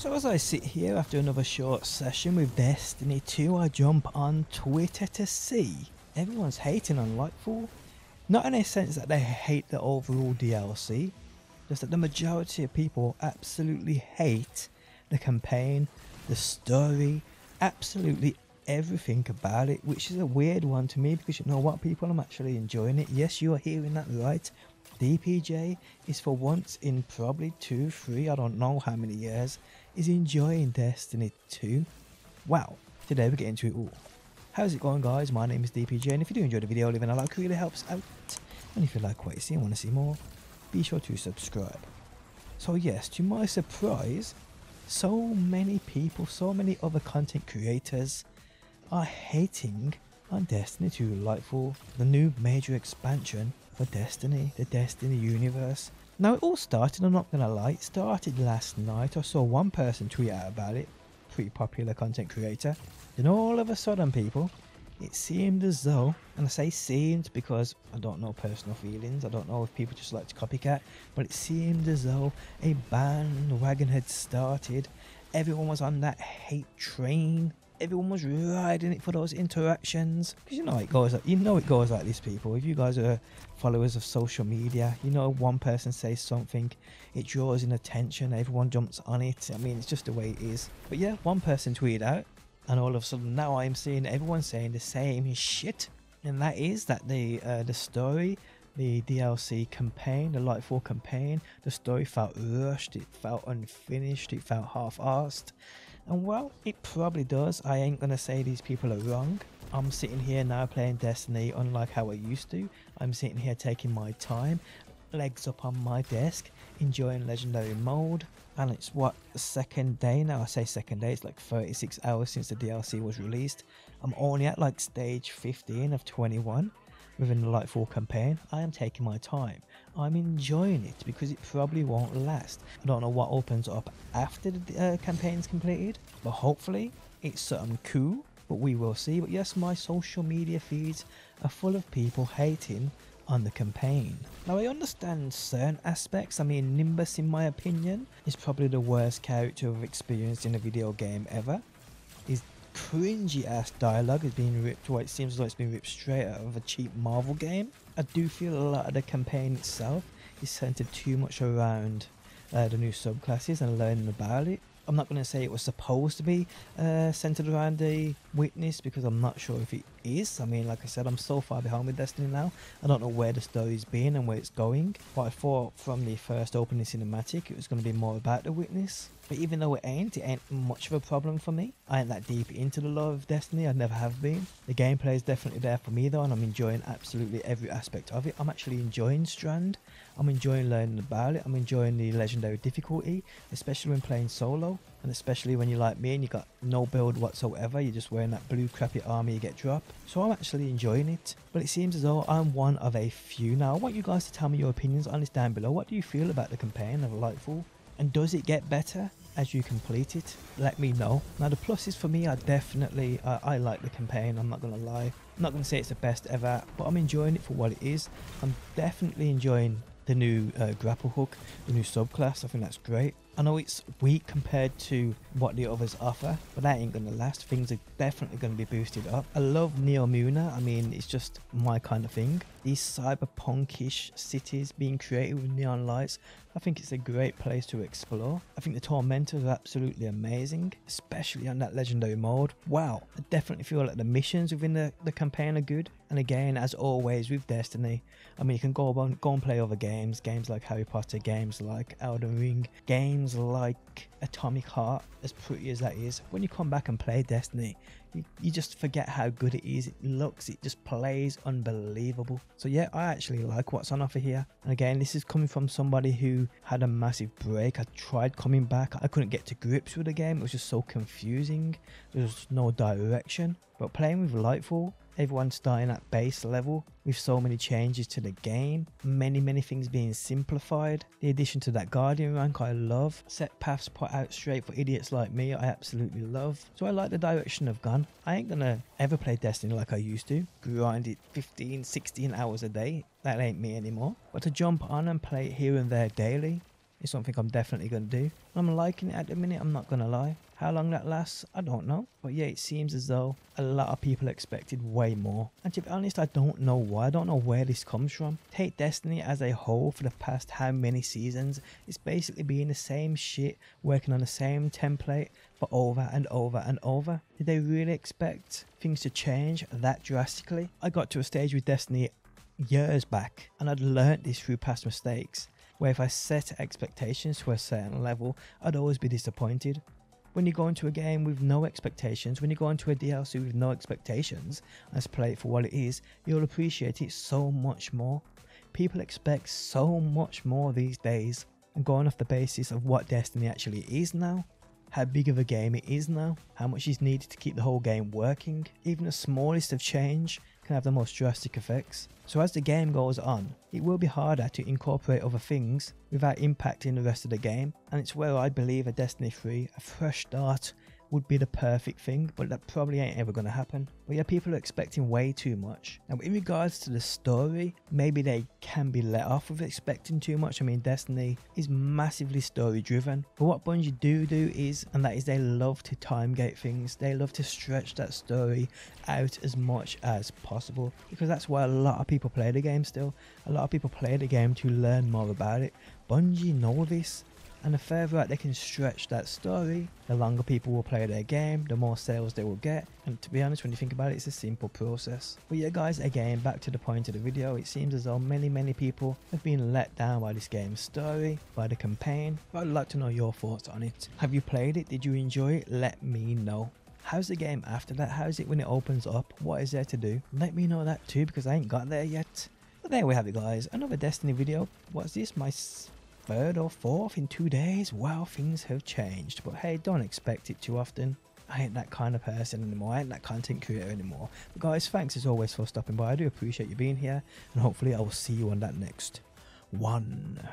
So as I sit here after another short session with Destiny 2, I jump on Twitter to see everyone's hating on Lightfall. Not in a sense that they hate the overall DLC, just that the majority of people absolutely hate the campaign, the story, absolutely everything about it, which is a weird one to me because you know what, people, I'm actually enjoying it. Yes, you are hearing that right. DPJ is for once in probably two, three, I don't know how many years, is enjoying Destiny 2. Wow, today we get into it all. How's it going guys? My name is DPJ and if you do enjoy the video, leaving a like really helps out. And if you like what you see and want to see more, be sure to subscribe. So yes, to my surprise, so many people, so many other content creators are hating on Destiny 2 Lightfall, the new major expansion for Destiny, the Destiny universe. Now it all started, I'm not gonna lie, it started last night. I saw one person tweet out about it, pretty popular content creator. Then all of a sudden people, it seemed as though, and I say seemed because I don't know personal feelings, I don't know if people just like to copycat, but it seemed as though a bandwagon had started. Everyone was on that hate train everyone was riding it for those interactions. Because you know it goes you know it goes like this people. If you guys are followers of social media you know one person says something it draws in attention everyone jumps on it. I mean it's just the way it is. But yeah one person tweeted out and all of a sudden now i'm seeing everyone saying the same shit. And that is that the uh, the story the DLC campaign, the Lightfall campaign, the story felt rushed, it felt unfinished, it felt half-assed, and well, it probably does. I ain't gonna say these people are wrong. I'm sitting here now playing Destiny unlike how I used to. I'm sitting here taking my time, legs up on my desk, enjoying legendary mode. And it's what, the second day now? I say second day, it's like 36 hours since the DLC was released. I'm only at like stage 15 of 21 within the Lightfall campaign. I am taking my time. I'm enjoying it because it probably won't last. I don't know what opens up after the uh, campaign's completed, but hopefully it's something cool, but we will see. But yes, my social media feeds are full of people hating on the campaign. Now I understand certain aspects, I mean Nimbus in my opinion is probably the worst character I've experienced in a video game ever. Cringy ass dialogue is being ripped, what it seems like it's been ripped straight out of a cheap Marvel game. I do feel a lot of the campaign itself is centered too much around uh, the new subclasses and learning about it. I'm not going to say it was supposed to be uh, centered around the witness because I'm not sure if it is. I mean, like I said, I'm so far behind with Destiny now. I don't know where the story's been and where it's going. But I thought from the first opening cinematic, it was going to be more about the witness. But even though it ain't, it ain't much of a problem for me. I ain't that deep into the lore of Destiny, I never have been. The gameplay is definitely there for me though, and I'm enjoying absolutely every aspect of it. I'm actually enjoying Strand. I'm enjoying learning about it. I'm enjoying the legendary difficulty, especially when playing solo, and especially when you're like me and you got no build whatsoever. You're just wearing that blue crappy armor you get dropped. So I'm actually enjoying it. But it seems as though I'm one of a few now. I want you guys to tell me your opinions on this down below. What do you feel about the campaign of Lightfall? And does it get better? As you complete it let me know. Now the pluses for me are definitely uh, i like the campaign i'm not gonna lie. I'm not gonna say it's the best ever but i'm enjoying it for what it is. I'm definitely enjoying the new uh, grapple hook the new subclass i think that's great I know it's weak compared to what the others offer, but that ain't gonna last. Things are definitely gonna be boosted up. I love Neomuna. I mean, it's just my kind of thing. These cyberpunkish cities being created with neon lights, I think it's a great place to explore. I think the Tormentors are absolutely amazing, especially on that legendary mode. Wow, I definitely feel like the missions within the, the campaign are good. And again, as always with Destiny, I mean, you can go on, go and play other games, games like Harry Potter, games like Elden Ring, games like Atomic Heart, as pretty as that is. When you come back and play Destiny, you, you just forget how good it is. It looks, it just plays unbelievable. So yeah, I actually like what's on offer here. And again, this is coming from somebody who had a massive break. I tried coming back. I couldn't get to grips with the game. It was just so confusing. There was no direction. But playing with Lightfall, everyone starting at base level with so many changes to the game, many many things being simplified. The addition to that Guardian rank I love, set paths put out straight for idiots like me I absolutely love. So I like the direction I've gone. I ain't gonna ever play Destiny like I used to, grind it 15, 16 hours a day. That ain't me anymore. But to jump on and play here and there daily, It's something I'm definitely going to do. I'm liking it at the minute, I'm not going to lie. How long that lasts, I don't know. But yeah, it seems as though a lot of people expected way more. And to be honest, I don't know why. I don't know where this comes from. Take Destiny as a whole for the past how many seasons. It's basically been the same shit, working on the same template for over and over and over. Did they really expect things to change that drastically? I got to a stage with Destiny years back and I'd learnt this through past mistakes where if I set expectations to a certain level, I'd always be disappointed when you go into a game with no expectations, when you go into a DLC with no expectations, and play it for what it is, you'll appreciate it so much more. People expect so much more these days, and going off the basis of what Destiny actually is now, how big of a game it is now, how much is needed to keep the whole game working, even the smallest of change can have the most drastic effects. So as the game goes on, it will be harder to incorporate other things without impacting the rest of the game, and it's where I believe a Destiny 3, a fresh start, would be the perfect thing, but that probably ain't ever to happen. But yeah, people are expecting way too much. Now, in regards to the story, maybe they can be let off with expecting too much. I mean, Destiny is massively story driven, but what Bungie do do is, and that is they love to time gate things. They love to stretch that story out as much as possible because that's why a lot of people play the game still. A lot of people play the game to learn more about it. Bungie know this and the further out they can stretch that story, the longer people will play their game, the more sales they will get. And to be honest, when you think about it, it's a simple process. But yeah guys, again, back to the point of the video, it seems as though many, many people have been let down by this game's story, by the campaign. But I'd like to know your thoughts on it. Have you played it? Did you enjoy it? Let me know. How's the game after that? How's it when it opens up? What is there to do? Let me know that too because I ain't got there yet. But there we have it guys, another Destiny video. What's this? My third or fourth in two days. Wow, things have changed. But hey, don't expect it too often. I ain't that kind of person anymore. I ain't that content creator anymore. But guys, thanks as always for stopping by. I do appreciate you being here. And hopefully I will see you on that next one.